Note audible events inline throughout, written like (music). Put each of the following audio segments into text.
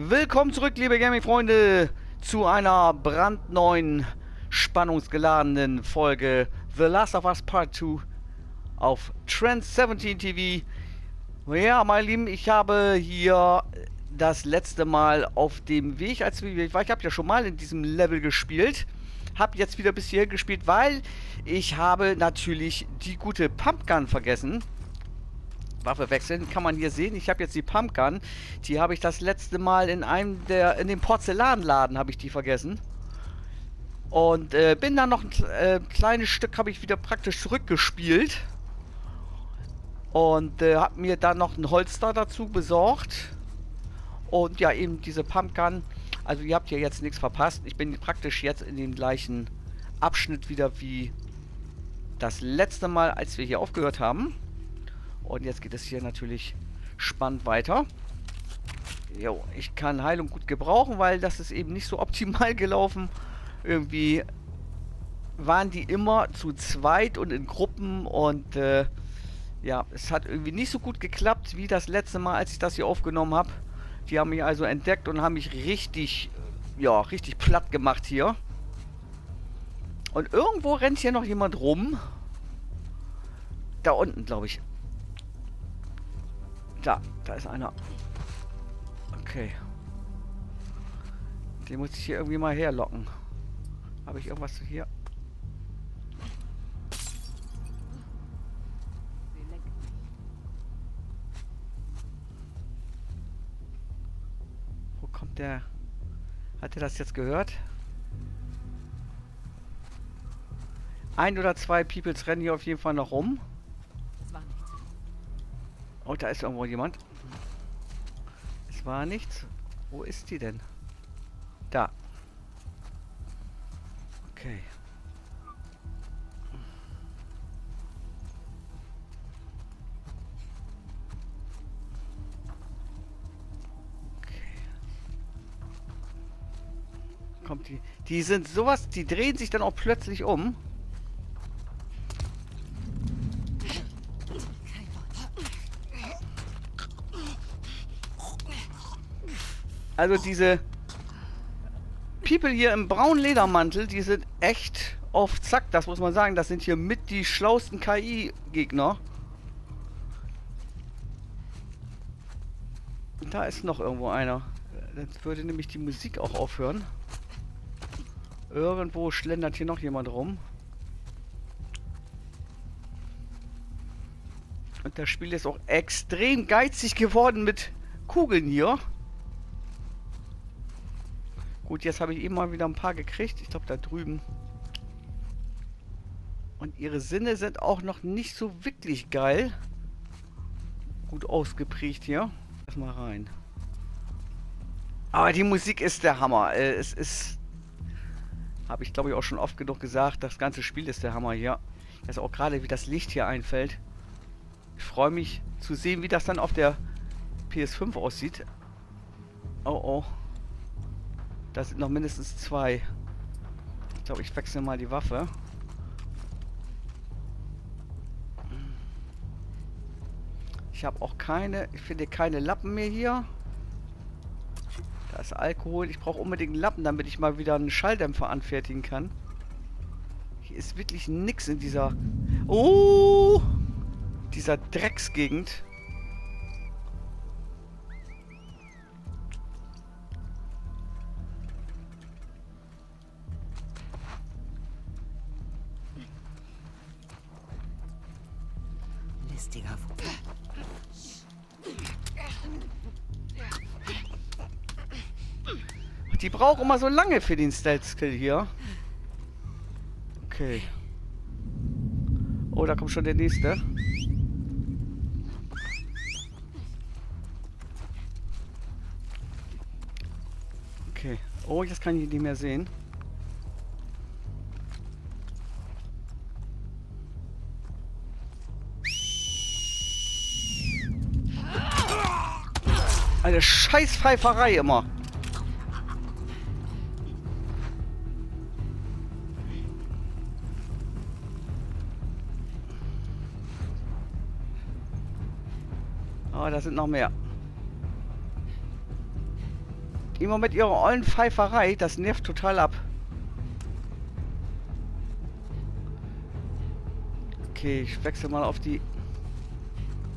Willkommen zurück, liebe Gaming-Freunde, zu einer brandneuen, spannungsgeladenen Folge The Last of Us Part 2 auf Trend 17 TV. Ja, meine Lieben, ich habe hier das letzte Mal auf dem Weg, als wir, ich habe ja schon mal in diesem Level gespielt, habe jetzt wieder bis hier gespielt, weil ich habe natürlich die gute Pumpgun vergessen. Waffe wechseln, kann man hier sehen. Ich habe jetzt die Pumpgun. Die habe ich das letzte Mal in einem der, in dem Porzellanladen habe ich die vergessen. Und äh, bin dann noch ein äh, kleines Stück habe ich wieder praktisch zurückgespielt. Und äh, habe mir dann noch ein Holster dazu besorgt. Und ja, eben diese Pumpgun. Also ihr habt ja jetzt nichts verpasst. Ich bin praktisch jetzt in dem gleichen Abschnitt wieder wie das letzte Mal, als wir hier aufgehört haben. Und jetzt geht es hier natürlich spannend weiter. Jo, ich kann Heilung gut gebrauchen, weil das ist eben nicht so optimal (laughs) gelaufen. Irgendwie waren die immer zu zweit und in Gruppen und äh, ja, es hat irgendwie nicht so gut geklappt wie das letzte Mal, als ich das hier aufgenommen habe. Die haben mich also entdeckt und haben mich richtig, ja, richtig platt gemacht hier. Und irgendwo rennt hier noch jemand rum. Da unten, glaube ich. Da, da ist einer. Okay. Den muss ich hier irgendwie mal herlocken. Habe ich irgendwas hier? Wo kommt der? Hat er das jetzt gehört? Ein oder zwei Peoples rennen hier auf jeden Fall noch rum. Da ist irgendwo jemand. Es war nichts. Wo ist die denn? Da. Okay. Okay. Kommt die. Die sind sowas, die drehen sich dann auch plötzlich um. Also diese People hier im braunen Ledermantel, die sind echt auf Zack, das muss man sagen. Das sind hier mit die schlausten KI-Gegner. Da ist noch irgendwo einer. Dann würde nämlich die Musik auch aufhören. Irgendwo schlendert hier noch jemand rum. Und das Spiel ist auch extrem geizig geworden mit Kugeln hier. Gut, jetzt habe ich eben mal wieder ein paar gekriegt. Ich glaube, da drüben. Und ihre Sinne sind auch noch nicht so wirklich geil. Gut ausgeprägt hier. Erstmal rein. Aber die Musik ist der Hammer. Äh, es ist... Habe ich, glaube ich, auch schon oft genug gesagt. Das ganze Spiel ist der Hammer hier. Also auch gerade, wie das Licht hier einfällt. Ich freue mich zu sehen, wie das dann auf der PS5 aussieht. Oh, oh. Da sind noch mindestens zwei. Ich glaube, ich wechsle mal die Waffe. Ich habe auch keine, ich finde keine Lappen mehr hier. Da ist Alkohol. Ich brauche unbedingt einen Lappen, damit ich mal wieder einen Schalldämpfer anfertigen kann. Hier ist wirklich nichts in dieser... Oh! Dieser Drecksgegend. Vogel. Die braucht immer so lange für den Stealth-Skill hier. Okay. Oh, da kommt schon der nächste. Okay. Oh, jetzt kann ich ihn nicht mehr sehen. Eine Scheißpfeiferei immer. Oh, da sind noch mehr. Immer mit ihrer ollen Pfeiferei, das nervt total ab. Okay, ich wechsle mal auf die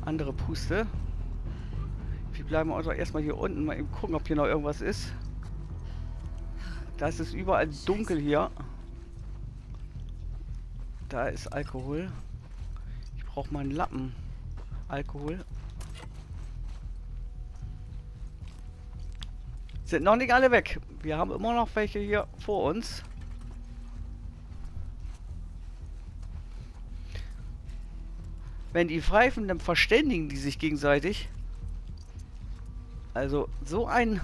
andere Puste. Bleiben also erstmal hier unten, mal eben gucken, ob hier noch irgendwas ist. Da ist überall dunkel hier. Da ist Alkohol. Ich brauche mal einen Lappen. Alkohol. Sind noch nicht alle weg. Wir haben immer noch welche hier vor uns. Wenn die pfeifen, dann verständigen die sich gegenseitig. Also so ein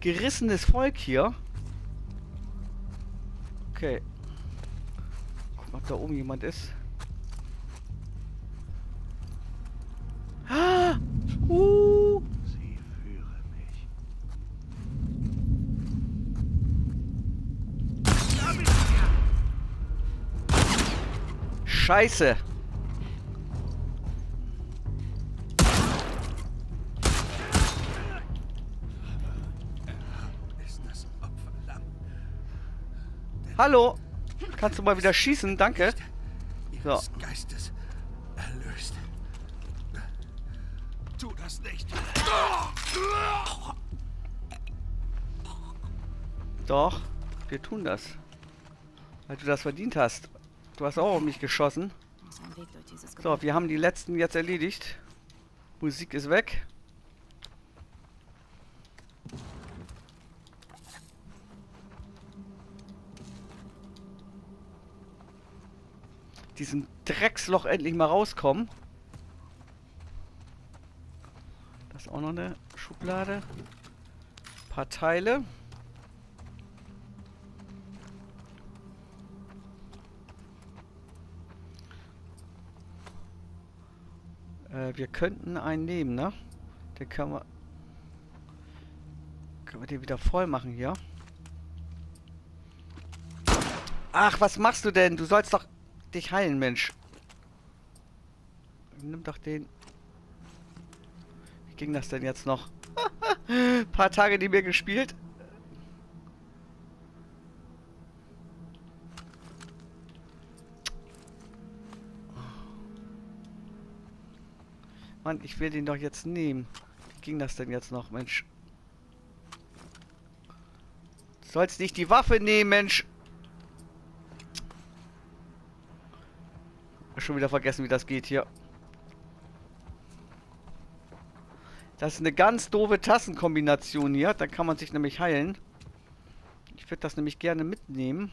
gerissenes Volk hier. Okay. Gucken, ob da oben jemand ist. Ah! Uh! Sie führe mich. Scheiße! Hallo! Kannst du mal wieder schießen? Danke. Ihres Geistes erlöst. Tu das nicht. Doch, wir tun das. Weil du das verdient hast. Du hast auch auf mich geschossen. So, wir haben die letzten jetzt erledigt. Musik ist weg. Diesen Drecksloch endlich mal rauskommen. Das ist auch noch eine Schublade. Ein paar Teile. Äh, wir könnten einen nehmen, ne? Den können wir... Können wir den wieder voll machen hier? Ach, was machst du denn? Du sollst doch dich heilen, Mensch. Nimm doch den... Wie ging das denn jetzt noch? (laughs) paar Tage nie mehr gespielt. Mann, ich will den doch jetzt nehmen. Wie ging das denn jetzt noch, Mensch? Du sollst nicht die Waffe nehmen, Mensch! Schon wieder vergessen, wie das geht hier. Das ist eine ganz doofe Tassenkombination hier. Da kann man sich nämlich heilen. Ich würde das nämlich gerne mitnehmen.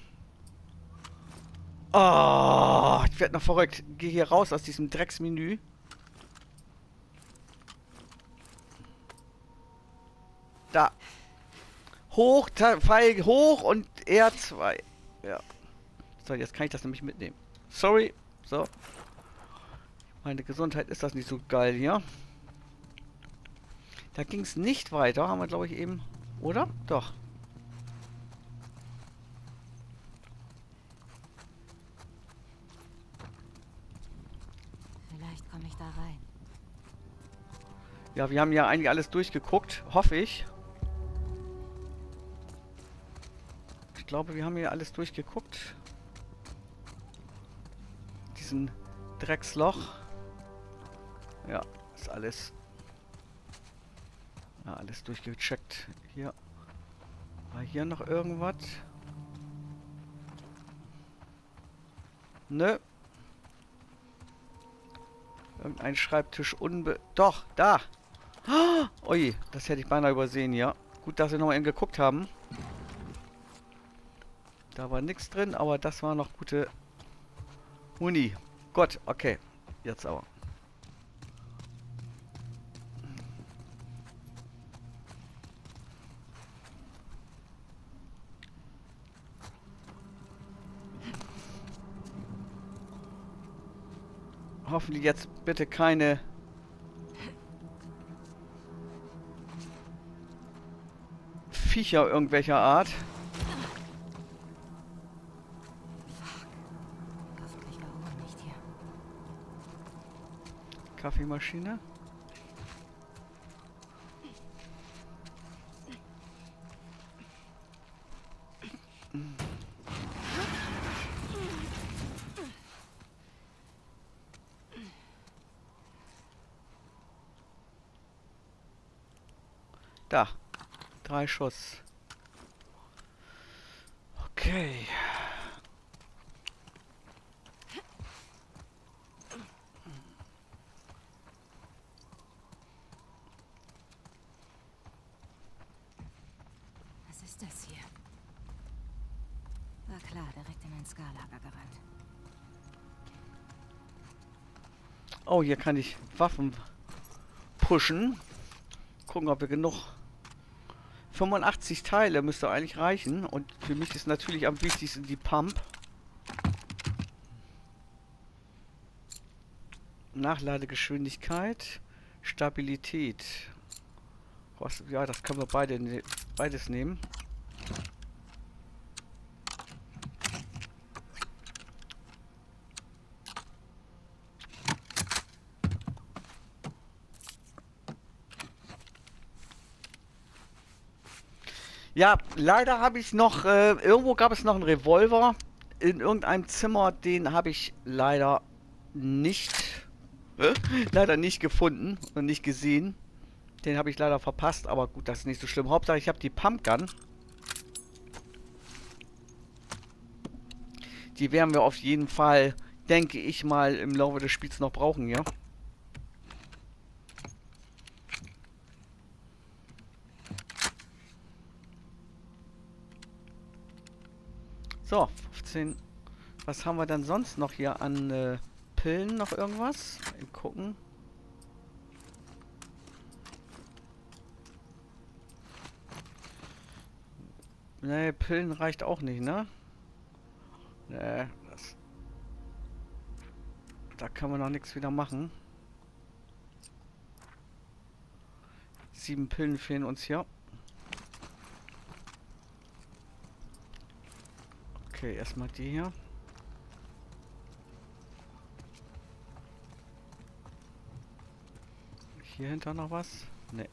Oh, ich werde noch verrückt. Gehe hier raus aus diesem Drecksmenü. Da. Hoch, Pfeil hoch und R2. Ja. So, jetzt kann ich das nämlich mitnehmen. Sorry. So. Meine Gesundheit ist das nicht so geil hier. Da ging es nicht weiter, haben wir glaube ich eben. Oder? Doch. Vielleicht komme ich da rein. Ja, wir haben ja eigentlich alles durchgeguckt. Hoffe ich. Ich glaube, wir haben hier alles durchgeguckt. Diesen Drecksloch. Ja, ist alles. Ja, alles durchgecheckt. Hier. War hier noch irgendwas? Nö. Irgendein Schreibtisch unbe... Doch, da! Ah, Ui, das hätte ich beinahe übersehen, ja. Gut, dass wir nochmal eben geguckt haben. Da war nichts drin, aber das war noch gute Muni. Gott, okay. Jetzt aber. Hoffentlich jetzt bitte keine Viecher irgendwelcher Art. Kaffeemaschine. Da. Drei Schuss. Okay. Oh, hier kann ich Waffen pushen. Gucken, ob wir genug... 85 Teile müsste eigentlich reichen. Und für mich ist natürlich am wichtigsten die Pump. Nachladegeschwindigkeit. Stabilität. Ja, das können wir beide, ne beides nehmen. Ja, leider habe ich noch, äh, irgendwo gab es noch einen Revolver in irgendeinem Zimmer, den habe ich leider nicht, (laughs) äh, leider nicht gefunden und nicht gesehen. Den habe ich leider verpasst, aber gut, das ist nicht so schlimm. Hauptsache, ich habe die Pumpgun. Die werden wir auf jeden Fall, denke ich mal, im Laufe des Spiels noch brauchen, ja. So, 15. Was haben wir dann sonst noch hier an äh, Pillen? Noch irgendwas? Mal gucken. Nee, Pillen reicht auch nicht, ne? Nee, das... Da kann man noch nichts wieder machen. Sieben Pillen fehlen uns hier. Okay, erstmal die hier. Hier hinter noch was? Ne.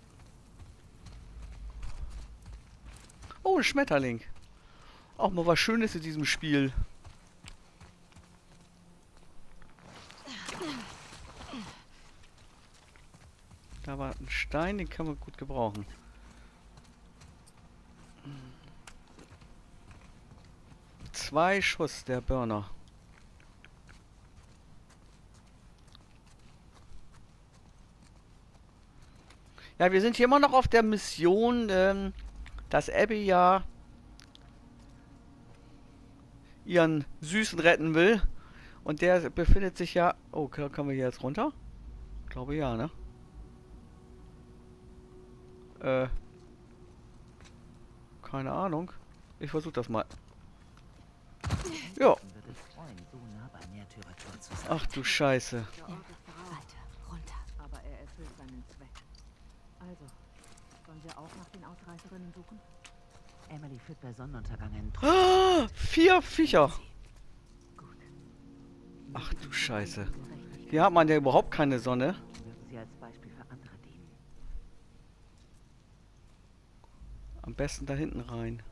Oh, ein Schmetterling. Auch mal was Schönes in diesem Spiel. Da war ein Stein, den kann man gut gebrauchen. Zwei Schuss, der Burner. Ja, wir sind hier immer noch auf der Mission, ähm, dass Abby ja ihren Süßen retten will. Und der befindet sich ja... Oh, können wir hier jetzt runter? Ich glaube ja, ne? Äh... Keine Ahnung. Ich versuche das mal. Ja. würde es freuen, so nah bei Märtyrertor zu sein. Ach du Scheiße. Also, sollen wir auch nach den Ausreißerinnen suchen? Emily führt bei Sonnenuntergang einen. Ah, vier Viecher. Gut. Ach du Scheiße. Hier hat man ja überhaupt keine Sonne. Mögen sie als Beispiel für andere dienen. Am besten da hinten rein.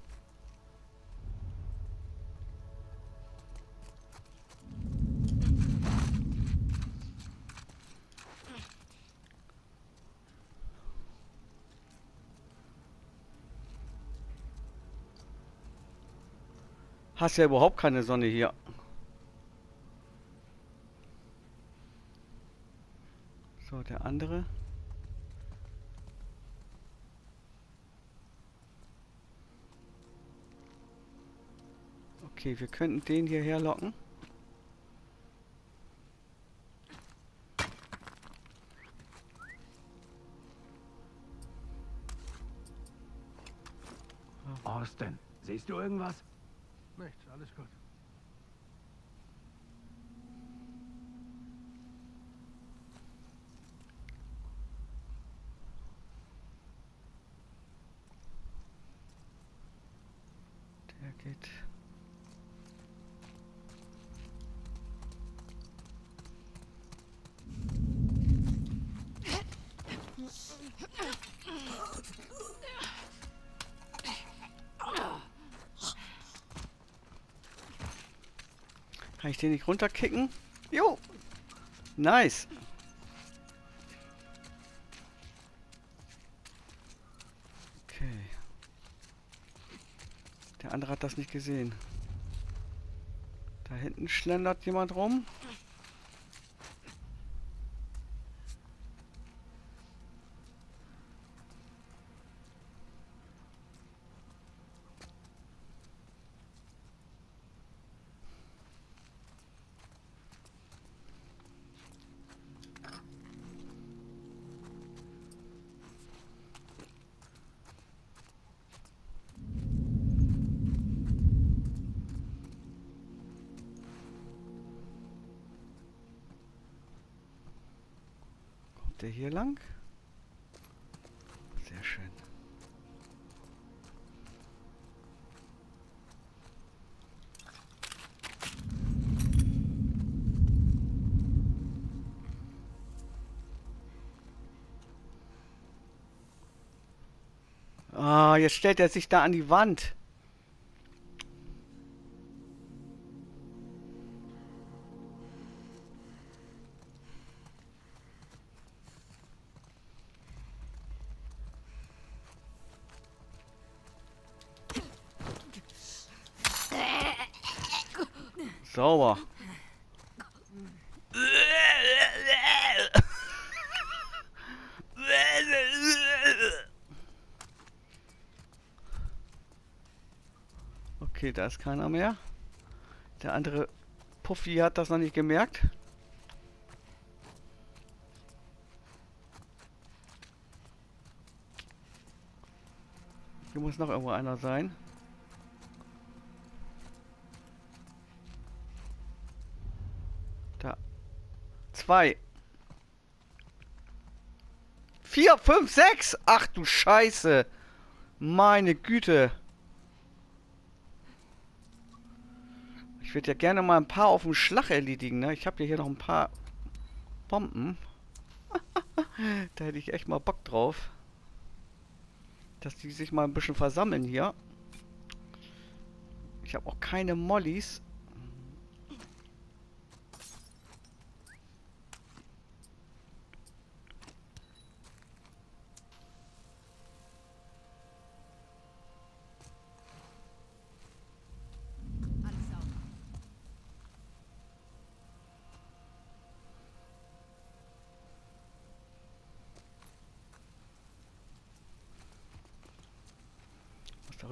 Hast ja überhaupt keine Sonne hier. So, der andere. Okay, wir könnten den hierher locken. Austin, siehst du irgendwas? Nichts, alles gut. Der geht. (laughs) Kann ich den nicht runterkicken? Jo! Nice! Okay. Der andere hat das nicht gesehen. Da hinten schlendert jemand rum. Der hier lang? Sehr schön. Ah, jetzt stellt er sich da an die Wand. Sauber. Okay, da ist keiner mehr. Der andere Puffy hat das noch nicht gemerkt. Hier muss noch irgendwo einer sein. Zwei. Vier, fünf, sechs. Ach du Scheiße. Meine Güte. Ich würde ja gerne mal ein paar auf dem Schlag erledigen, ne? Ich habe ja hier noch ein paar Bomben. (laughs) da hätte ich echt mal Bock drauf. Dass die sich mal ein bisschen versammeln hier. Ich habe auch keine Mollys. Alles sauber. Muss da rüberspringen, ne? Wo bin ich nur reingeraten? Niemals. Hier wurden Betäubungs- und Rauschmittel hergestellt. So unüblich. Menschen vor der Kapazität waren unten. Deshalb brauchen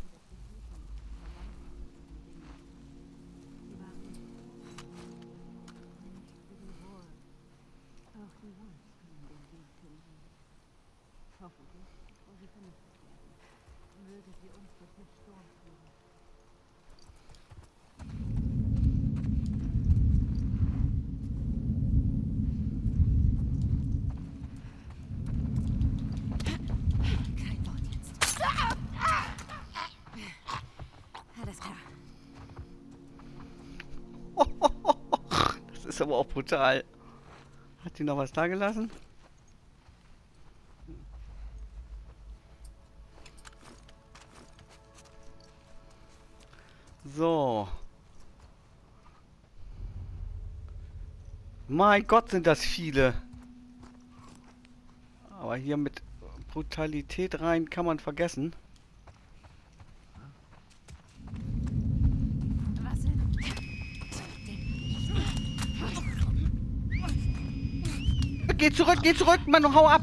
brutal. Hat die noch was da gelassen? So. Mein Gott, sind das viele. Aber hier mit Brutalität rein kann man vergessen. Geh zurück, geh zurück, Mann, hau ab!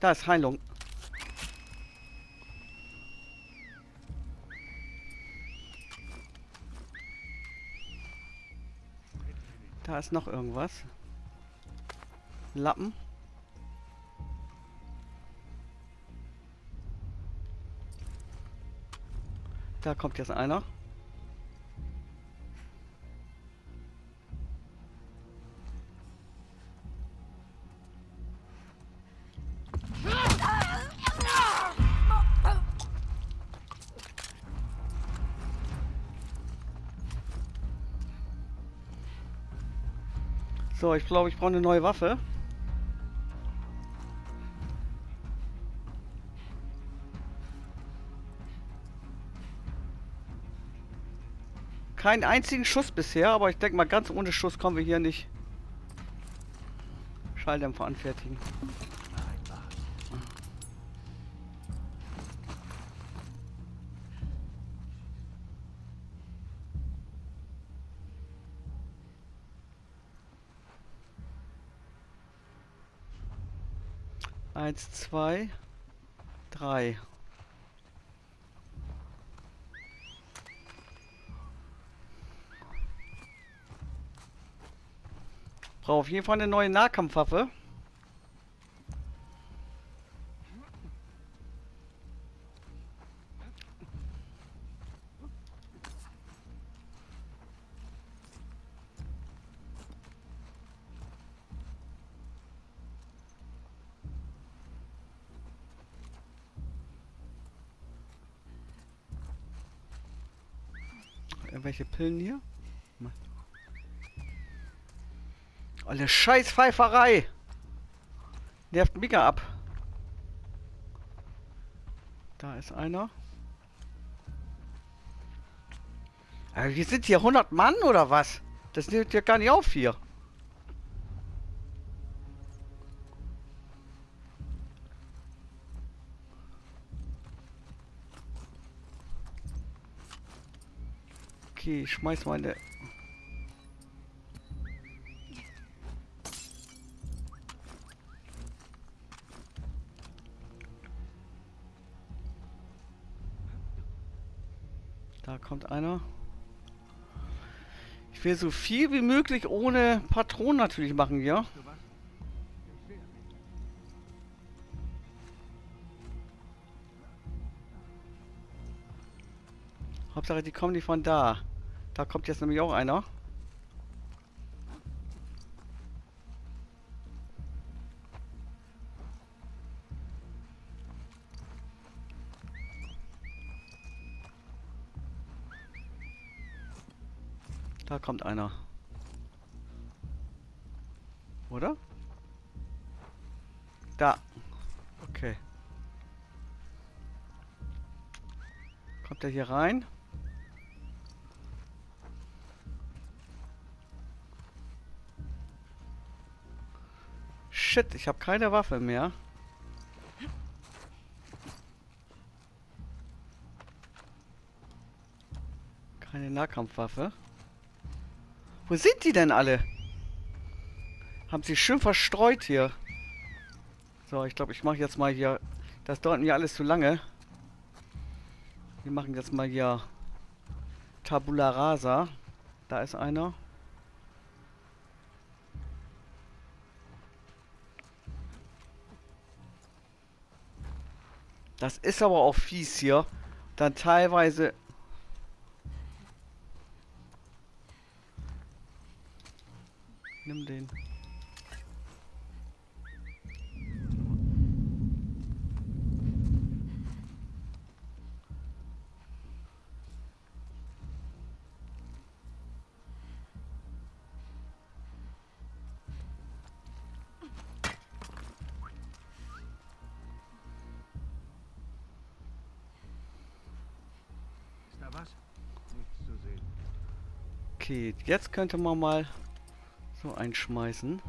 Da ist Heilung. Da ist noch irgendwas. Lappen. Da kommt jetzt einer. So, ich glaube, ich brauche eine neue Waffe. Keinen einzigen Schuss bisher, aber ich denke mal, ganz ohne Schuss kommen wir hier nicht. Schalldämpfer anfertigen. Eins, zwei, drei. Brauche auf jeden Fall eine neue Nahkampfwaffe. Irgendwelche Pillen hier? Alle scheiß Pfeiferei! Nervt mega ab. Da ist einer. Also wir sind hier 100 Mann oder was? Das nimmt ja gar nicht auf hier. Okay, ich schmeiß meine... Da kommt einer. Ich will so viel wie möglich ohne Patronen natürlich machen, ja? Hauptsache, die kommen nicht von da. Da kommt jetzt nämlich auch einer. Da kommt einer. Oder? Da. Okay. Kommt er hier rein? Shit, ich habe keine Waffe mehr. Keine Nahkampfwaffe. Wo sind die denn alle? Haben sie schön verstreut hier. So, ich glaube, ich mache jetzt mal hier... Das dauert mir alles zu lange. Wir machen jetzt mal hier... Tabula Rasa. Da ist einer. Das ist aber auch fies hier. Dann teilweise... Nimm den. Okay, jetzt könnte man mal so einschmeißen.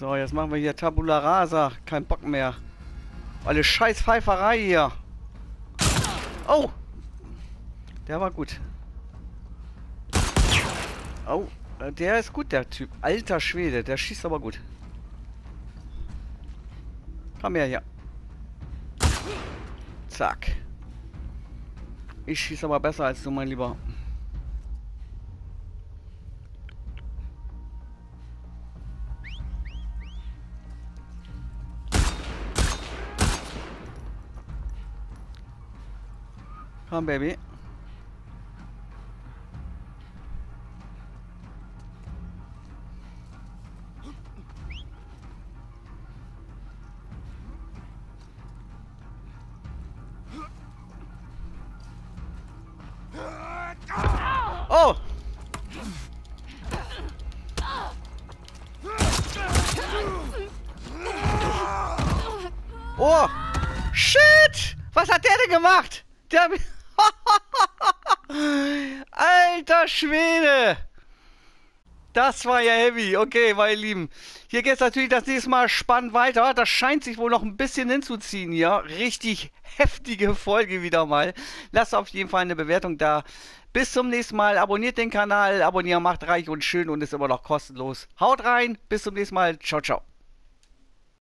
So, jetzt machen wir hier Tabula Rasa. Kein Bock mehr. Alle scheiß Pfeiferei hier. Oh! Der war gut. Oh, der ist gut, der Typ. Alter Schwede, der schießt aber gut. Komm her hier. Zack. Ich schieße aber besser als du, mein Lieber. Komm, Baby. Oh! Oh! Shit! Was hat der denn gemacht? Der... Alter Schwede! Das war ja heavy. Okay, meine Lieben. Hier geht es natürlich das nächste Mal spannend weiter. Das scheint sich wohl noch ein bisschen hinzuziehen hier. Richtig heftige Folge wieder mal. Lasst auf jeden Fall eine Bewertung da. Bis zum nächsten Mal. Abonniert den Kanal. Abonnieren macht reich und schön und ist immer noch kostenlos. Haut rein. Bis zum nächsten Mal. Ciao, ciao.